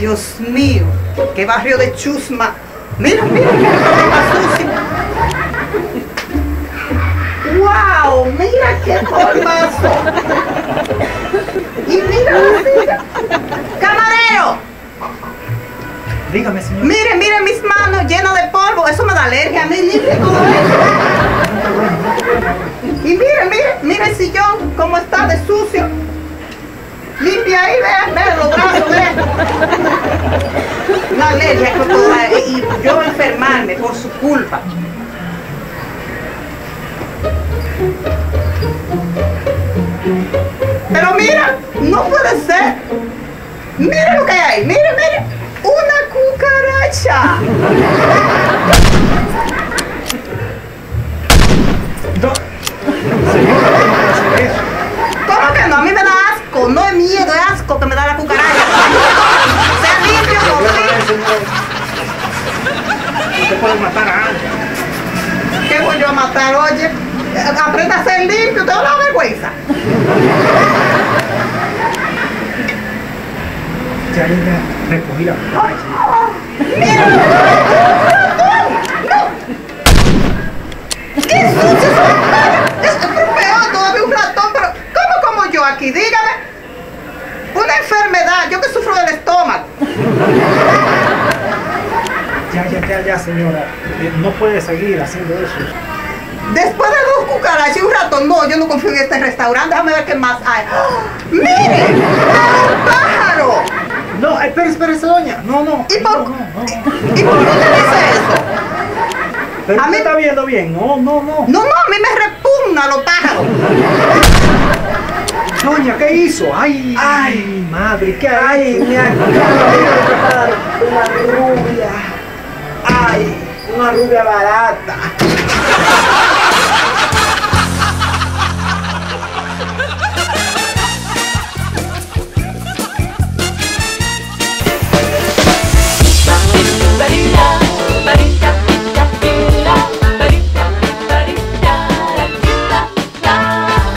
Dios mío, qué barrio de chusma. Mira, mira, sucio. ¡Wow! Mira qué polvazo. Y mira la silla. ¡Camarero! Dígame, señor. Mire, mire mis manos llenas de polvo. Eso me da alergia a mí. Limpie todo eso. Y mire, mire, mire el sillón, cómo está de sucio. Limpia ahí, vea, vea los brazos, vea. Eh, y yo enfermarme por su culpa. Pero mira, no puede ser. Mira lo que hay ahí, mire, mire. Una cucaracha. ¿Cómo que no? A mí me da asco. No es miedo, es asco que me da la cucaracha. Usted puede matar a alguien. ¿Qué voy yo a matar, oye? Aprenda a ser limpio, te da la vergüenza. Ya recogí la ¡Mira! ¡No! ¡Qué sucio! Es es peor todavía un ratón, pero ¿cómo como yo aquí? Dígame. Una enfermedad, yo que sufro del estómago. Ya, ya, señora. Eh, No puede seguir haciendo eso. Después de dos cucarachas y un ratón, no, yo no confío en este restaurante. Déjame ver qué más hay. ¡Ah! ¡Mire! ¡Un pájaro! No, espérese, espérese, doña. No, no. ¿Y por- no, no, no. ¿Y por qué usted dice eso? Pero A mí- está viendo bien. No, no, no. No, no, a mí me repugna los pájaros. Doña, ¿qué hizo? Ay, Ay. madre, ¿qué Ay, una rubia. Ai, uma rubia barata.